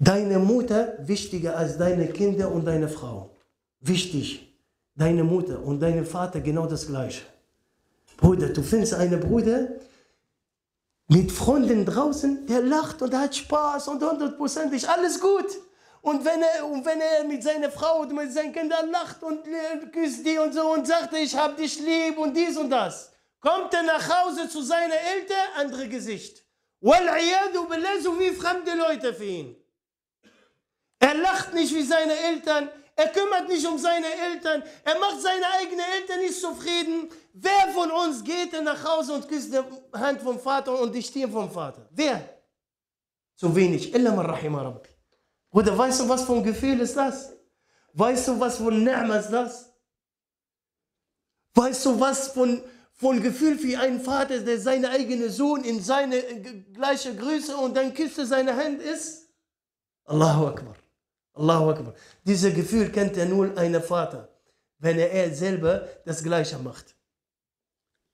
Deine Mutter wichtiger als deine Kinder und deine Frau. Wichtig. Deine Mutter und dein Vater genau das gleiche. Bruder, du findest einen Bruder mit Freunden draußen, der lacht und hat Spaß und hundertprozentig alles gut. Und wenn, er, und wenn er mit seiner Frau und mit seinen Kindern lacht und küsst die und so und sagt, ich hab dich lieb und dies und das, kommt er nach Hause zu seinen Eltern, andere Gesicht. Wal-Iyadu billah, so wie fremde Leute für ihn. Er lacht nicht wie seine Eltern, er kümmert nicht um seine Eltern, er macht seine eigenen Eltern nicht zufrieden. Wer von uns geht denn nach Hause und küsst die Hand vom Vater und die Stirn vom Vater? Wer? Zu wenig. Illa man. Bruder, weißt du, was für ein Gefühl ist das? Weißt du, was für ein Ni'ma ist das? Weißt du, was von, von Gefühl für einen Vater, der seinen eigenen Sohn in seine gleiche Größe und dann küsst er seine Hand ist? Allahu Akbar. Allahu Akbar. Dieses Gefühl kennt er nur einen Vater, wenn er selber das Gleiche macht.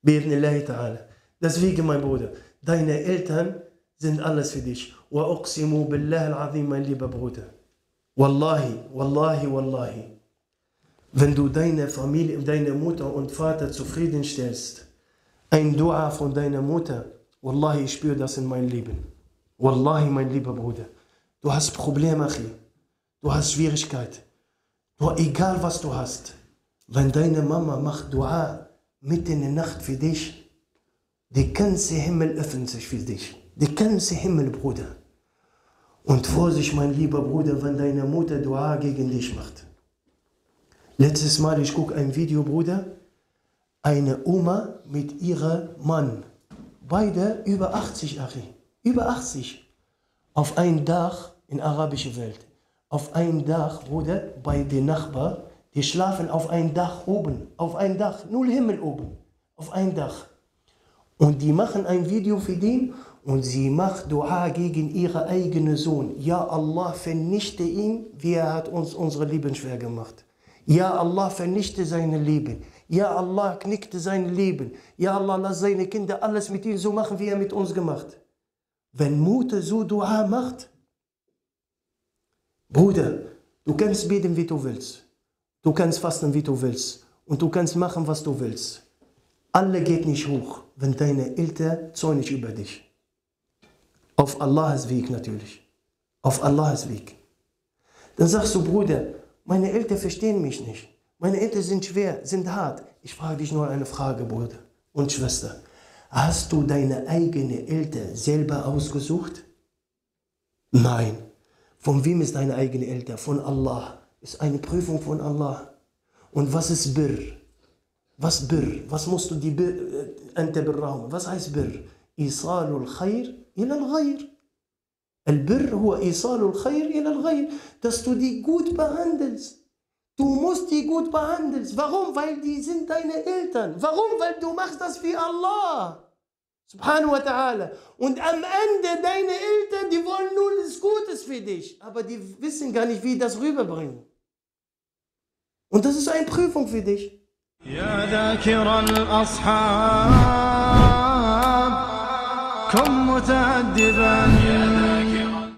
Bi'idnillahi ta'ala. Deswegen, mein Bruder, deine Eltern sind alles für dich. Wa uqsimu billahi al-azim, mein lieber Bruder. Wallahi, wallahi, wallahi. Wenn du deine Familie, deine Mutter und Vater zufriedenstellst, ein Dua von deiner Mutter, wallahi, ich spüre das in meinem Leben. Wallahi, mein lieber Bruder, du hast Probleme, Achim. Du hast Schwierigkeit. Du, egal was du hast. Wenn deine Mama macht Dua mitten in der Nacht für dich, der ganze Himmel öffnet sich für dich. Der ganze Himmel, Bruder. Und Vorsicht, mein lieber Bruder, wenn deine Mutter Dua gegen dich macht. Letztes Mal, ich gucke ein Video, Bruder, eine Oma mit ihrem Mann. Beide über 80, Achi. Über 80. Auf ein Dach in arabischer Welt. Auf ein Dach, Bruder, bei den Nachbarn. Die schlafen auf ein Dach oben. Auf ein Dach. Null Himmel oben. Auf ein Dach. Und die machen ein Video für den und sie macht Dua gegen ihren eigenen Sohn. Ja Allah, vernichte ihn, wie er hat uns unsere Leben schwer gemacht. Ja Allah, vernichte seine Leben. Ja Allah, knickte sein Leben. Ja Allah, lass seine Kinder alles mit ihm so machen, wie er mit uns gemacht. Wenn Mutter so Dua macht, Bruder, du kannst beten, wie du willst. Du kannst fasten, wie du willst. Und du kannst machen, was du willst. Alle geht nicht hoch, wenn deine Eltern zornig über dich. Auf Allahs Weg natürlich. Auf Allahs Weg. Dann sagst du, Bruder, meine Eltern verstehen mich nicht. Meine Eltern sind schwer, sind hart. Ich frage dich nur eine Frage, Bruder und Schwester. Hast du deine eigenen Eltern selber ausgesucht? Nein. Von wem ist deine eigene Eltern? Von Allah. Ist eine Prüfung von Allah. Und was ist Birr? Was Birr? Was musst du die Birr, äh, Was heißt Birr? Isalul Khair ila al Ghair. Al-Birr huwa Isalul Khair ila al Ghair. Dass du die gut behandelst. Du musst die gut behandeln. Warum? Weil die sind deine Eltern. Warum? Weil du machst das für Allah. Subhanahu wa ta'ala. Und am Ende deine Eltern, die wollen nur das Gutes für dich. Aber die wissen gar nicht, wie das rüberbringen. Und das ist eine Prüfung für dich. يا ذاكر الأصحاب كن متأدبا